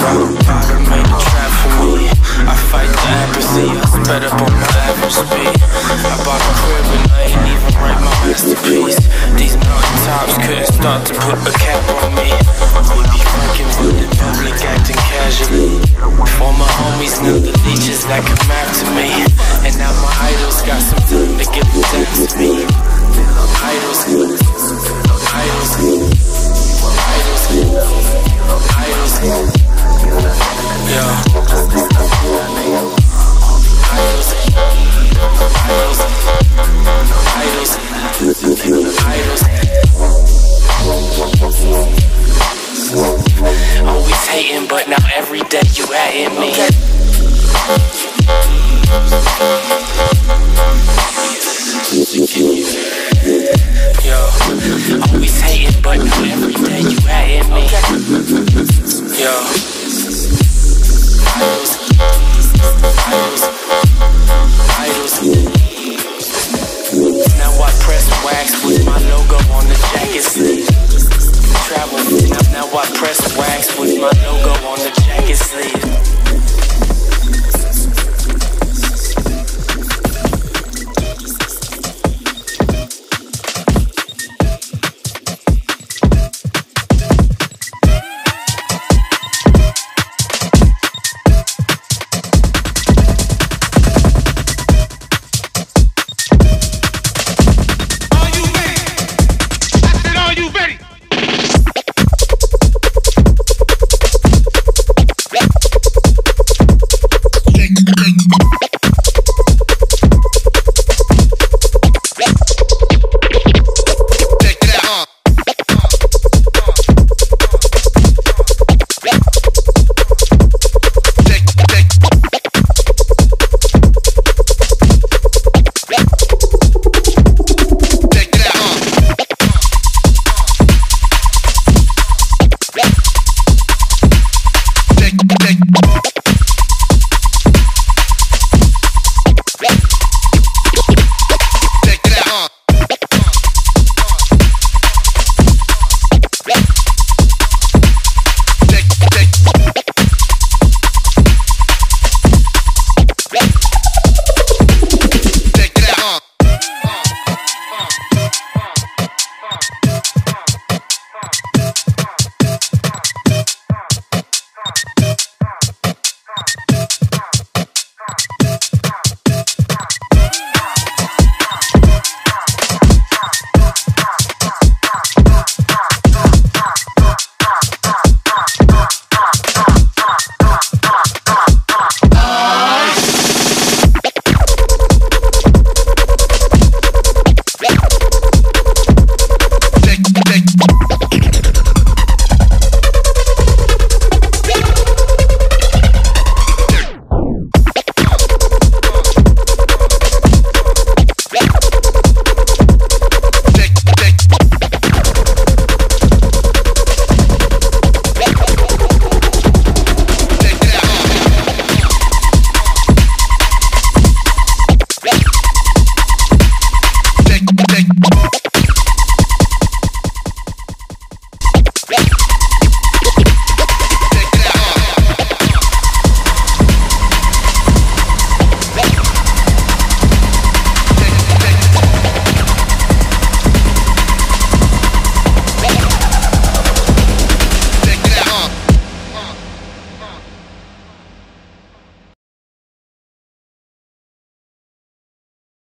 ain't a trap for me. I fight the apathy, I sped up on my speed. I bought a crib and I ain't even write my masterpiece. These mountain tops couldn't start to put a cap on me. We be fucking with public acting casually. Former homies know the leeches that come after me. And now my idols got some time to give back to me. Idols, I press wax with my logo on the jacket sleeve.